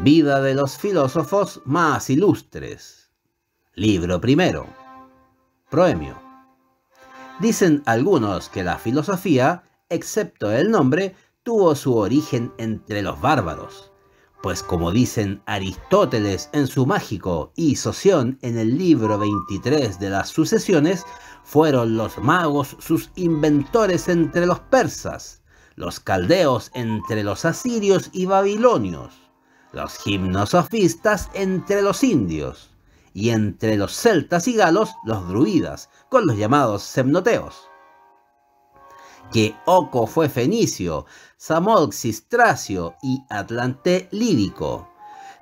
Vida de los filósofos más ilustres. Libro primero. Proemio. Dicen algunos que la filosofía, excepto el nombre, tuvo su origen entre los bárbaros, pues como dicen Aristóteles en su Mágico y Soción en el libro 23 de las sucesiones, fueron los magos sus inventores entre los persas, los caldeos entre los asirios y babilonios los gimnosofistas entre los indios, y entre los celtas y galos los druidas, con los llamados semnoteos. Que Oco fue fenicio, Samolxis tracio y Atlante lírico.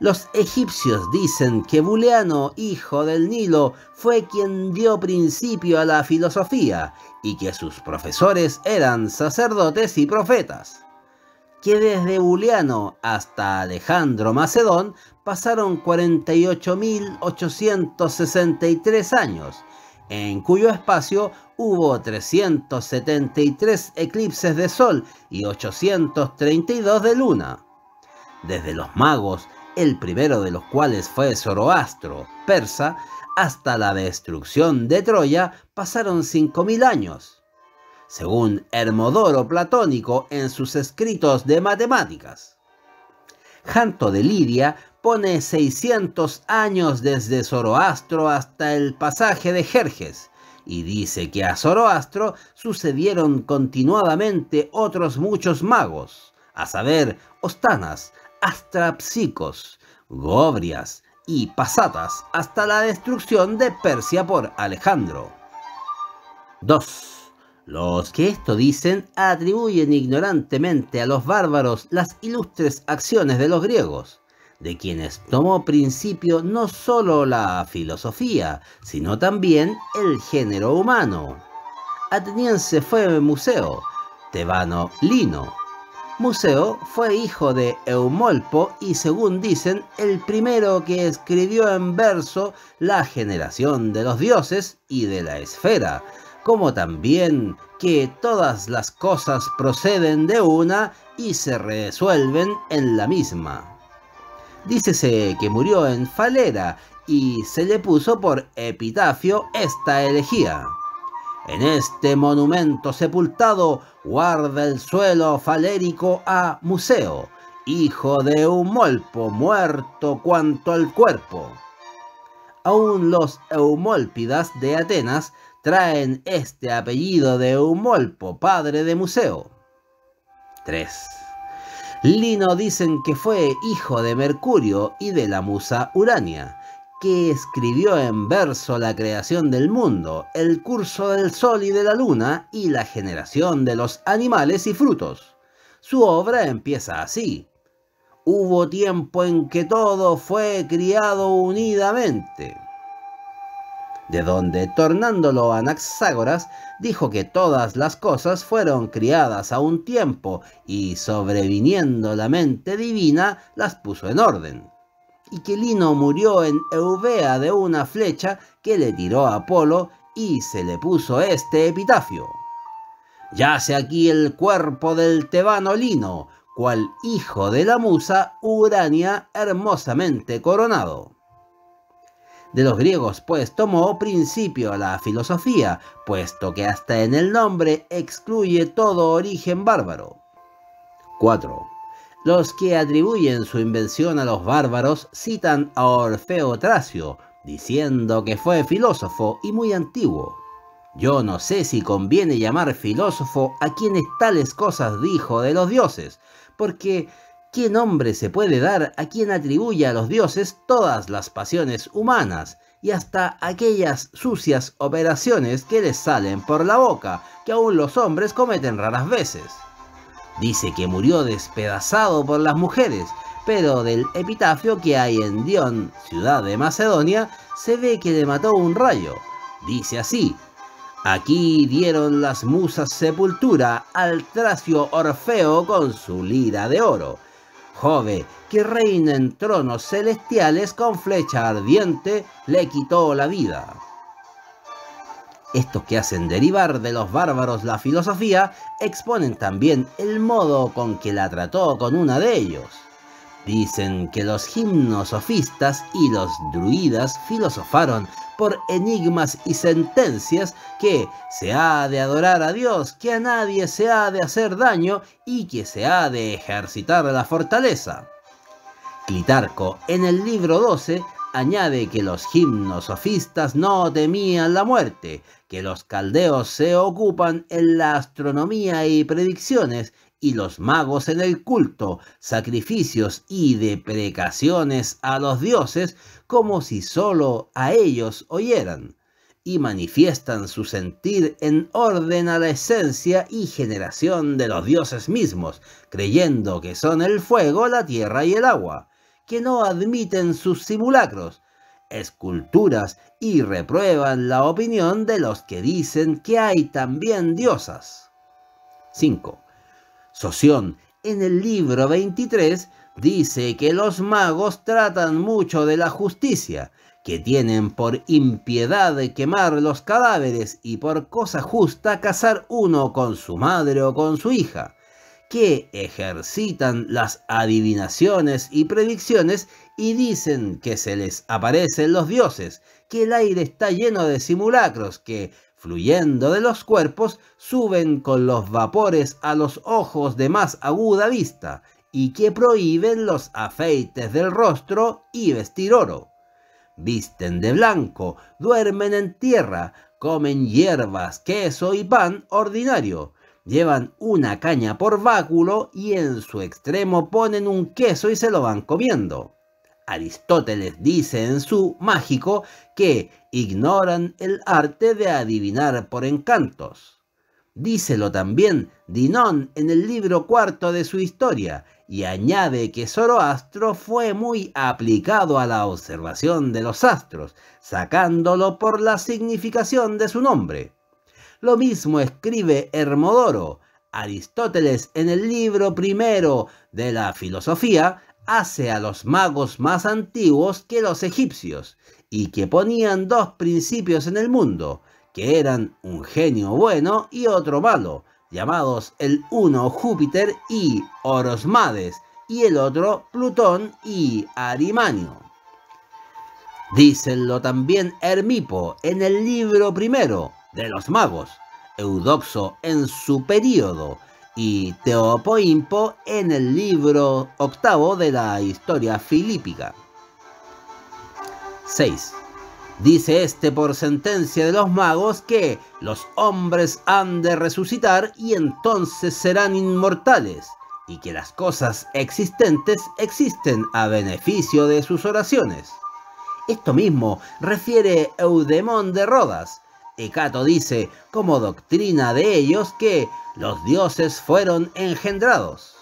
Los egipcios dicen que Buleano, hijo del Nilo, fue quien dio principio a la filosofía y que sus profesores eran sacerdotes y profetas que desde Buliano hasta Alejandro Macedón pasaron 48.863 años, en cuyo espacio hubo 373 eclipses de sol y 832 de luna. Desde los magos, el primero de los cuales fue Zoroastro, persa, hasta la destrucción de Troya pasaron 5.000 años según Hermodoro Platónico en sus escritos de matemáticas. Janto de Lidia pone 600 años desde Zoroastro hasta el pasaje de Jerjes, y dice que a Zoroastro sucedieron continuadamente otros muchos magos, a saber, Ostanas, Astrapsicos, Gobrias y Pasatas, hasta la destrucción de Persia por Alejandro. 2. Los que esto dicen atribuyen ignorantemente a los bárbaros las ilustres acciones de los griegos, de quienes tomó principio no solo la filosofía, sino también el género humano. Ateniense fue Museo, tebano Lino. Museo fue hijo de Eumolpo y según dicen el primero que escribió en verso la generación de los dioses y de la esfera, como también que todas las cosas proceden de una y se resuelven en la misma. Dícese que murió en Falera y se le puso por epitafio esta elegía. En este monumento sepultado guarda el suelo falérico a Museo, hijo de un molpo muerto cuanto al cuerpo. Aún los eumólpidas de Atenas traen este apellido de Eumolpo, padre de Museo. 3. Lino dicen que fue hijo de Mercurio y de la musa Urania, que escribió en verso la creación del mundo, el curso del sol y de la luna y la generación de los animales y frutos. Su obra empieza así. Hubo tiempo en que todo fue criado unidamente de donde, tornándolo a Anaxágoras, dijo que todas las cosas fueron criadas a un tiempo y sobreviniendo la mente divina las puso en orden. Y que Lino murió en Eubea de una flecha que le tiró a Apolo y se le puso este epitafio. Yace aquí el cuerpo del tebano Lino, cual hijo de la musa Urania hermosamente coronado. De los griegos, pues, tomó principio la filosofía, puesto que hasta en el nombre excluye todo origen bárbaro. 4. Los que atribuyen su invención a los bárbaros citan a Orfeo Tracio, diciendo que fue filósofo y muy antiguo. Yo no sé si conviene llamar filósofo a quienes tales cosas dijo de los dioses, porque ¿Qué nombre se puede dar a quien atribuye a los dioses todas las pasiones humanas y hasta aquellas sucias operaciones que les salen por la boca, que aún los hombres cometen raras veces? Dice que murió despedazado por las mujeres, pero del epitafio que hay en Dion, ciudad de Macedonia, se ve que le mató un rayo. Dice así, Aquí dieron las musas sepultura al tracio Orfeo con su lira de oro Jove, que reina en tronos celestiales con flecha ardiente, le quitó la vida. Estos que hacen derivar de los bárbaros la filosofía exponen también el modo con que la trató con una de ellos. Dicen que los gimnosofistas y los druidas filosofaron por enigmas y sentencias que se ha de adorar a Dios, que a nadie se ha de hacer daño y que se ha de ejercitar la fortaleza. Clitarco en el libro 12 añade que los gimnosofistas no temían la muerte, que los caldeos se ocupan en la astronomía y predicciones y los magos en el culto, sacrificios y deprecaciones a los dioses como si sólo a ellos oyeran, y manifiestan su sentir en orden a la esencia y generación de los dioses mismos, creyendo que son el fuego, la tierra y el agua, que no admiten sus simulacros, esculturas y reprueban la opinión de los que dicen que hay también diosas. 5. Soción, en el libro 23, dice que los magos tratan mucho de la justicia, que tienen por impiedad de quemar los cadáveres y por cosa justa casar uno con su madre o con su hija, que ejercitan las adivinaciones y predicciones y dicen que se les aparecen los dioses, que el aire está lleno de simulacros, que fluyendo de los cuerpos, suben con los vapores a los ojos de más aguda vista, y que prohíben los afeites del rostro y vestir oro. Visten de blanco, duermen en tierra, comen hierbas, queso y pan ordinario. Llevan una caña por báculo y en su extremo ponen un queso y se lo van comiendo. Aristóteles dice en su Mágico que ignoran el arte de adivinar por encantos. Dícelo también Dinón en el libro cuarto de su historia y añade que Zoroastro fue muy aplicado a la observación de los astros, sacándolo por la significación de su nombre. Lo mismo escribe Hermodoro. Aristóteles en el libro primero de la filosofía hace a los magos más antiguos que los egipcios y que ponían dos principios en el mundo, que eran un genio bueno y otro malo, llamados el uno Júpiter y Orosmades, y el otro Plutón y Arimanio. Dícenlo también Hermipo en el libro primero de los magos, Eudoxo en su período, y Teopoimpo en el libro octavo de la historia filípica. 6. Dice este por sentencia de los magos que los hombres han de resucitar y entonces serán inmortales, y que las cosas existentes existen a beneficio de sus oraciones. Esto mismo refiere Eudemón de Rodas, Hecato dice, como doctrina de ellos, que los dioses fueron engendrados.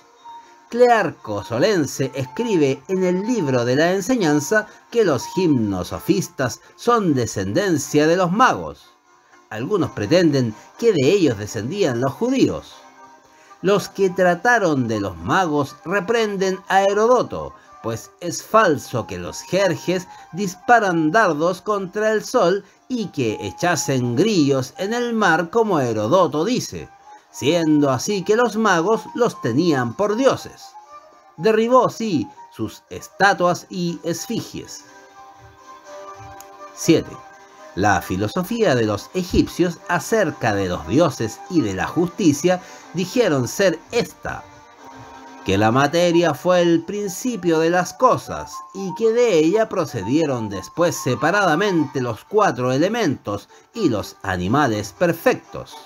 Clearco Solense escribe en el libro de la enseñanza que los gimnosofistas son descendencia de los magos. Algunos pretenden que de ellos descendían los judíos. Los que trataron de los magos reprenden a Herodoto, pues es falso que los jerjes disparan dardos contra el sol y que echasen grillos en el mar como Herodoto dice, siendo así que los magos los tenían por dioses. Derribó, sí, sus estatuas y esfigies. 7. La filosofía de los egipcios acerca de los dioses y de la justicia dijeron ser esta, que la materia fue el principio de las cosas y que de ella procedieron después separadamente los cuatro elementos y los animales perfectos,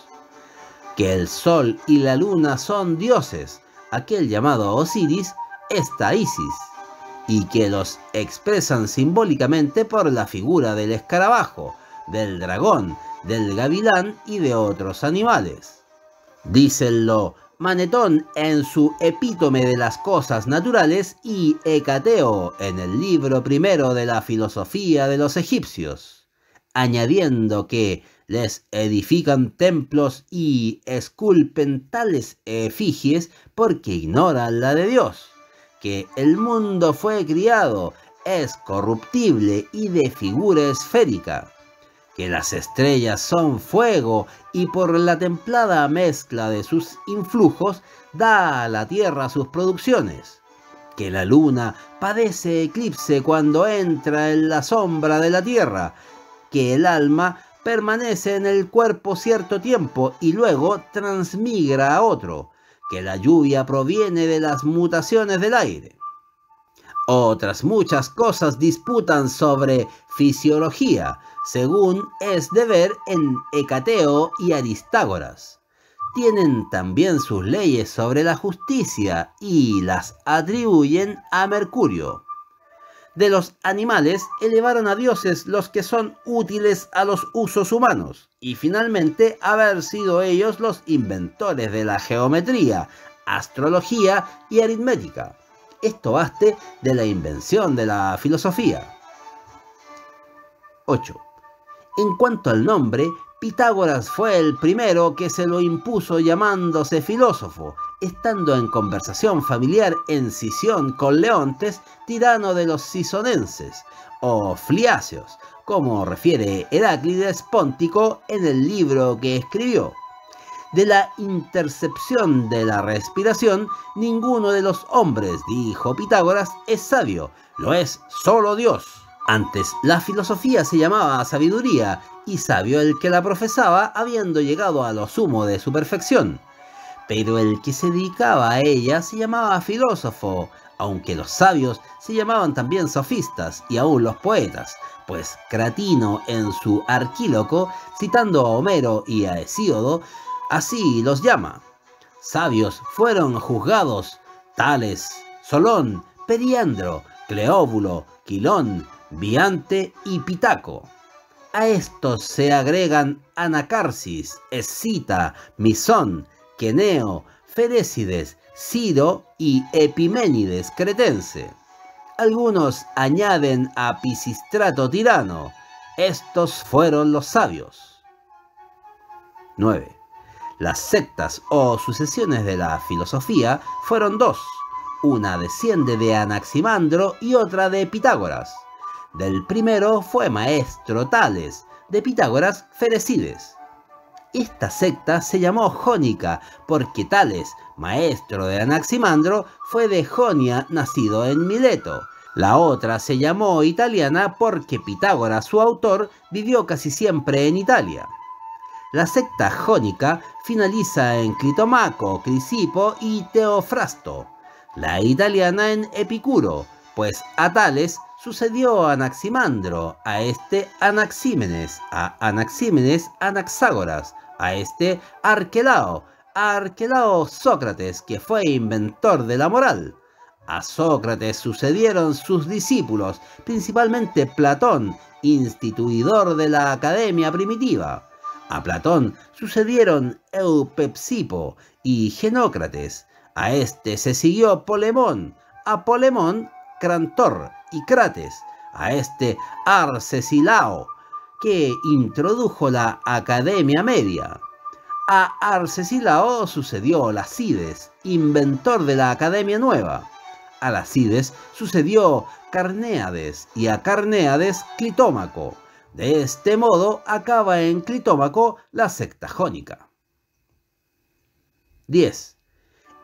que el sol y la luna son dioses, aquel llamado Osiris, esta Isis, y que los expresan simbólicamente por la figura del escarabajo, del dragón, del gavilán y de otros animales. Dícenlo Manetón en su Epítome de las Cosas Naturales y Hecateo en el libro primero de la filosofía de los egipcios, añadiendo que les edifican templos y esculpen tales efigies porque ignoran la de Dios, que el mundo fue criado, es corruptible y de figura esférica que las estrellas son fuego y por la templada mezcla de sus influjos da a la tierra sus producciones, que la luna padece eclipse cuando entra en la sombra de la tierra, que el alma permanece en el cuerpo cierto tiempo y luego transmigra a otro, que la lluvia proviene de las mutaciones del aire. Otras muchas cosas disputan sobre fisiología, según es de ver en Hecateo y Aristágoras. Tienen también sus leyes sobre la justicia y las atribuyen a Mercurio. De los animales elevaron a dioses los que son útiles a los usos humanos y finalmente haber sido ellos los inventores de la geometría, astrología y aritmética. Esto baste de la invención de la filosofía. 8. En cuanto al nombre, Pitágoras fue el primero que se lo impuso llamándose filósofo, estando en conversación familiar en Sición con Leontes, tirano de los sisonenses, o Fliáceos, como refiere Heráclides Póntico en el libro que escribió. De la intercepción de la respiración, ninguno de los hombres, dijo Pitágoras, es sabio, lo es solo Dios. Antes, la filosofía se llamaba sabiduría, y sabio el que la profesaba, habiendo llegado a lo sumo de su perfección. Pero el que se dedicaba a ella se llamaba filósofo, aunque los sabios se llamaban también sofistas y aún los poetas, pues Cratino en su Arquíloco, citando a Homero y a Hesíodo, así los llama. Sabios fueron juzgados Tales, Solón, Periandro, Cleóbulo, Quilón, Viante y Pitaco. A estos se agregan Anacarsis, Escita, Misón, Queneo, Ferécides, Ciro y Epiménides cretense. Algunos añaden a Pisistrato tirano. Estos fueron los sabios. 9. Las sectas o sucesiones de la filosofía fueron dos. Una desciende de Anaximandro y otra de Pitágoras. Del primero fue maestro Tales, de Pitágoras Ferecides. Esta secta se llamó Jónica porque Tales, maestro de Anaximandro, fue de Jonia nacido en Mileto. La otra se llamó italiana porque Pitágoras, su autor, vivió casi siempre en Italia. La secta jónica finaliza en Clitomaco, Crisipo y Teofrasto. La italiana en Epicuro, pues a Tales sucedió Anaximandro, a este Anaxímenes, a Anaxímenes Anaxágoras, a este Arquelao, a Arquelao Sócrates, que fue inventor de la moral. A Sócrates sucedieron sus discípulos, principalmente Platón, instituidor de la academia primitiva. A Platón sucedieron Eupepsipo y Genócrates. A este se siguió Polemón, a Polemón Crantor, y Crates, a este Arcesilao, que introdujo la Academia Media. A Arcesilao sucedió Lacides, inventor de la Academia Nueva. A Lacides sucedió Carneades y a Carneades Clitómaco. De este modo acaba en Clitómaco la secta jónica. 10.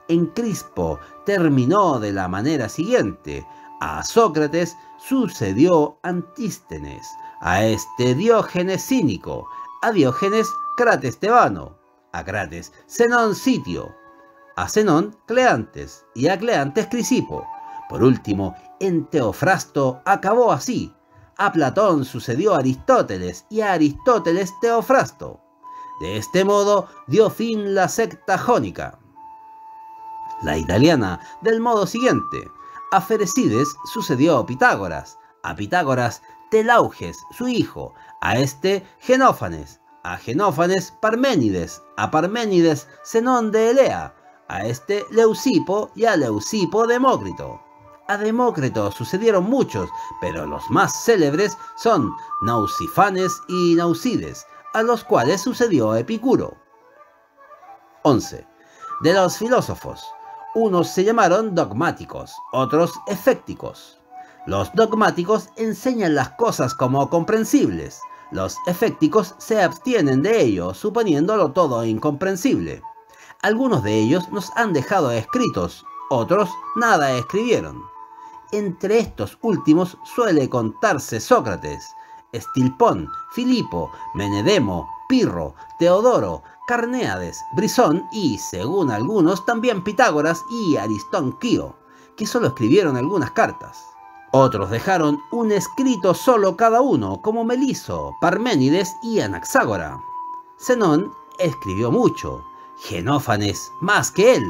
En Crispo terminó de la manera siguiente, a Sócrates sucedió Antístenes, a este Diógenes cínico, a Diógenes Crates tebano, a Crates Zenón Sitio, a Zenón Cleantes y a Cleantes Crisipo. Por último, en Teofrasto acabó así. A Platón sucedió Aristóteles y a Aristóteles Teofrasto. De este modo dio fin la secta jónica. La italiana del modo siguiente a Ferecides sucedió Pitágoras, a Pitágoras Telauges, su hijo, a este Genófanes, a Genófanes Parménides, a Parménides Zenón de Elea, a este Leucipo y a Leucipo Demócrito. A Demócrito sucedieron muchos, pero los más célebres son Nausifanes y Nausides, a los cuales sucedió Epicuro. 11. De los filósofos, unos se llamaron dogmáticos, otros efécticos. Los dogmáticos enseñan las cosas como comprensibles. Los efécticos se abstienen de ello, suponiéndolo todo incomprensible. Algunos de ellos nos han dejado escritos, otros nada escribieron. Entre estos últimos suele contarse Sócrates, Estilpón, Filipo, Menedemo, Pirro, Teodoro, Carneades, Brisón y, según algunos, también Pitágoras y Aristón Quío, que solo escribieron algunas cartas. Otros dejaron un escrito solo cada uno, como Meliso, Parménides y Anaxágora. Zenón escribió mucho, Genófanes más que él,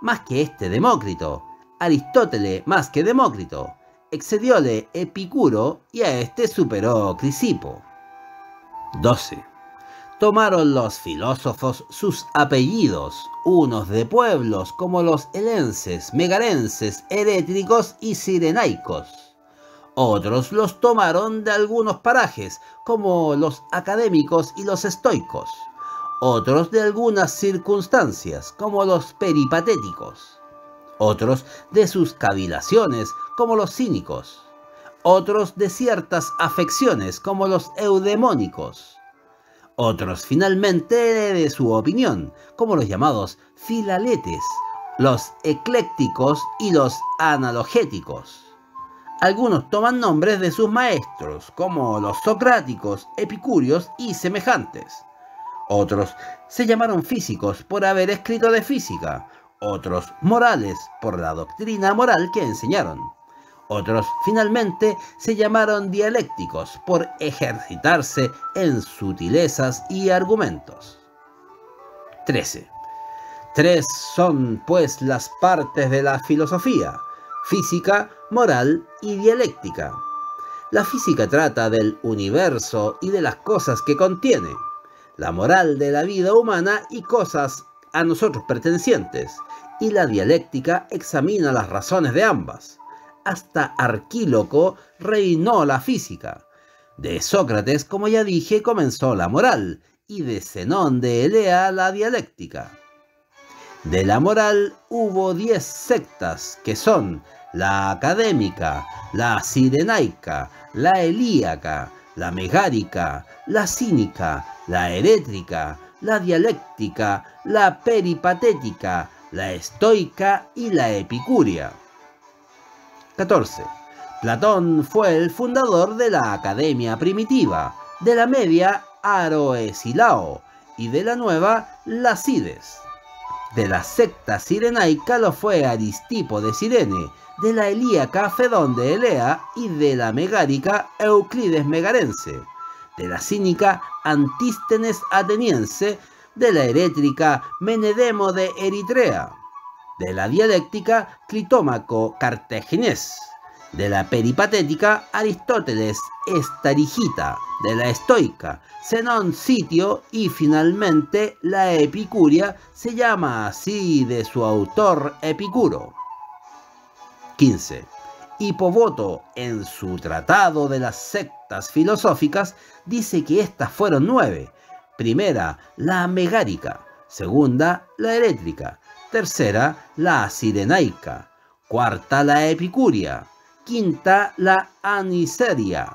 más que este Demócrito, Aristóteles más que Demócrito, excedióle Epicuro y a este superó Crisipo. 12. Tomaron los filósofos sus apellidos, unos de pueblos como los helenses, megarenses, erétricos y sirenaicos. Otros los tomaron de algunos parajes, como los académicos y los estoicos. Otros de algunas circunstancias, como los peripatéticos otros de sus cavilaciones, como los cínicos, otros de ciertas afecciones, como los eudemónicos, otros finalmente de su opinión, como los llamados filaletes, los eclécticos y los analogéticos. Algunos toman nombres de sus maestros, como los socráticos, epicúreos y semejantes. Otros se llamaron físicos por haber escrito de física, otros morales por la doctrina moral que enseñaron. Otros finalmente se llamaron dialécticos por ejercitarse en sutilezas y argumentos. 13. Tres son pues las partes de la filosofía, física, moral y dialéctica. La física trata del universo y de las cosas que contiene, la moral de la vida humana y cosas a nosotros pertenecientes, y la dialéctica examina las razones de ambas. Hasta Arquíloco reinó la física. De Sócrates, como ya dije, comenzó la moral, y de Zenón de Elea la dialéctica. De la moral hubo diez sectas, que son la académica, la sirenaica, la elíaca, la megárica, la cínica, la erétrica, la dialéctica, la peripatética, la estoica y la epicuria. 14. Platón fue el fundador de la Academia Primitiva, de la media Aroesilao y de la nueva Lacides. De la secta sirenaica lo fue Aristipo de Sirene, de la Elíaca Fedón de Elea y de la megárica Euclides Megarense de la cínica Antístenes ateniense, de la erétrica Menedemo de Eritrea, de la dialéctica Clitómaco cartaginés, de la peripatética Aristóteles Estarigita, de la estoica Zenón Sitio y finalmente la epicuria se llama así de su autor Epicuro. 15. Hipovoto, en su tratado de las sectas filosóficas, dice que estas fueron nueve. Primera, la megárica. Segunda, la eléctrica. Tercera, la sirenaica. Cuarta, la epicuria. Quinta, la aniseria.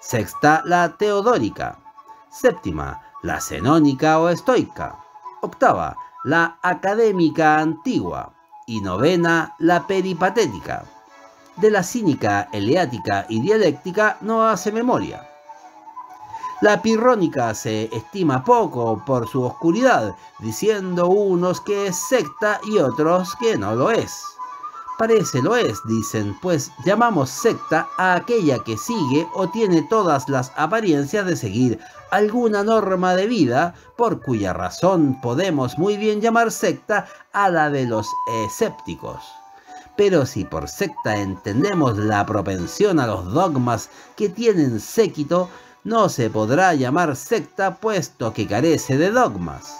Sexta, la teodórica. Séptima, la cenónica o estoica. Octava, la académica antigua. Y novena, la peripatética de la cínica, eleática y dialéctica no hace memoria. La pirrónica se estima poco por su oscuridad, diciendo unos que es secta y otros que no lo es. Parece lo es, dicen, pues llamamos secta a aquella que sigue o tiene todas las apariencias de seguir alguna norma de vida, por cuya razón podemos muy bien llamar secta a la de los escépticos. Pero si por secta entendemos la propensión a los dogmas que tienen séquito, no se podrá llamar secta puesto que carece de dogmas.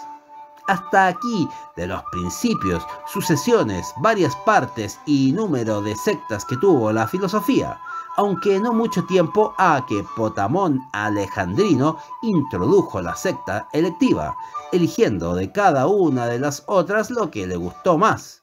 Hasta aquí de los principios, sucesiones, varias partes y número de sectas que tuvo la filosofía, aunque no mucho tiempo a que Potamón Alejandrino introdujo la secta electiva, eligiendo de cada una de las otras lo que le gustó más.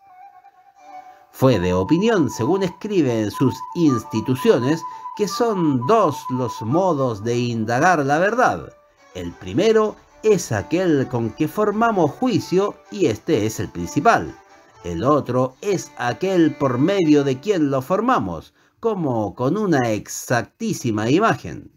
Fue de opinión, según escribe en sus instituciones, que son dos los modos de indagar la verdad. El primero es aquel con que formamos juicio y este es el principal. El otro es aquel por medio de quien lo formamos, como con una exactísima imagen.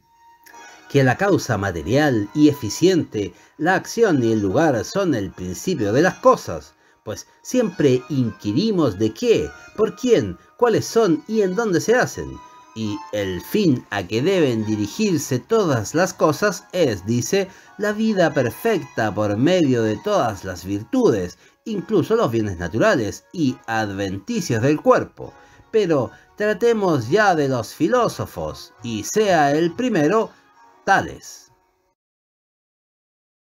Que la causa material y eficiente, la acción y el lugar son el principio de las cosas, pues siempre inquirimos de qué, por quién, cuáles son y en dónde se hacen. Y el fin a que deben dirigirse todas las cosas es, dice, la vida perfecta por medio de todas las virtudes, incluso los bienes naturales y adventicios del cuerpo. Pero tratemos ya de los filósofos, y sea el primero Tales.